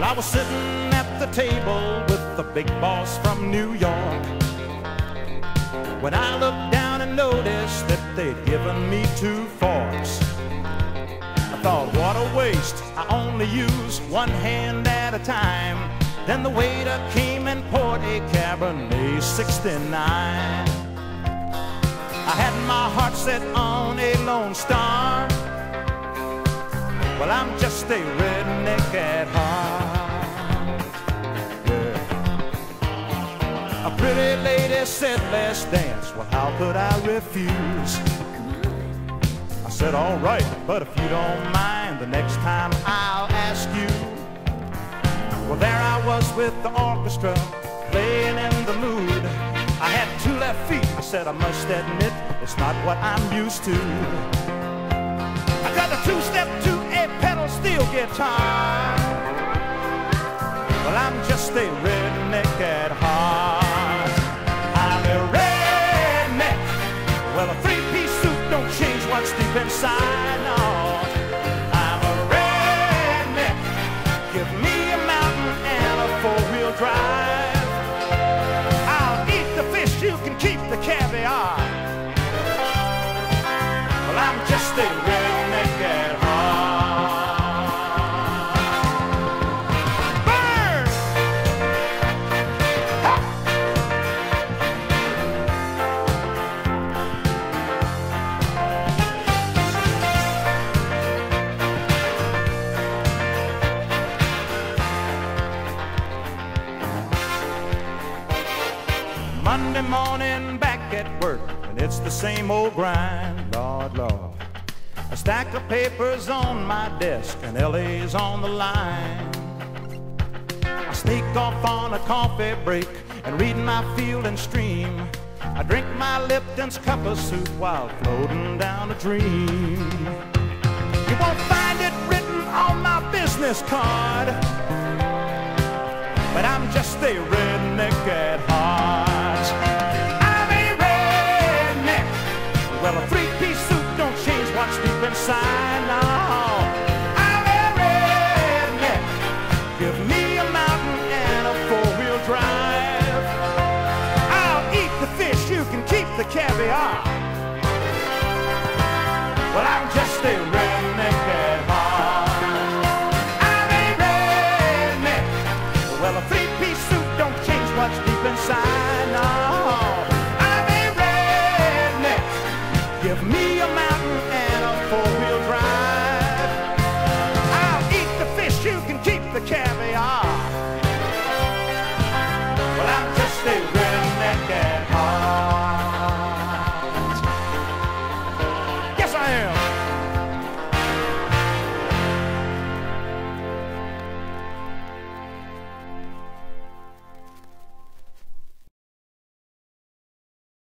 Well, I was sitting at the table with the big boss from New York. When I looked down and noticed that they'd given me two forks. I thought, what a waste. I only use one hand at a time. Then the waiter came and poured a Cabernet 69. I had my heart set on a Lone Star. Well, I'm just a redneck at heart. Lady said, let's dance. Well, how could I refuse? I said, all right, but if you don't mind, the next time I'll ask you. Well, there I was with the orchestra, playing in the mood. I had two left feet. I said, I must admit, it's not what I'm used to. I got a two-step to a pedal steel guitar. Well, I'm just a what's deep inside. No. I'm a redneck. Give me a mountain and a four-wheel drive. I'll eat the fish. You can keep the caviar. Well, I'm just a Monday morning back at work, and it's the same old grind, Lord, Lord. A stack of papers on my desk, and LA's on the line. I sneak off on a coffee break and read my field and stream. I drink my Lipton's cup of soup while floating down a dream. You won't find it written on my business card, caviar. Well, I'm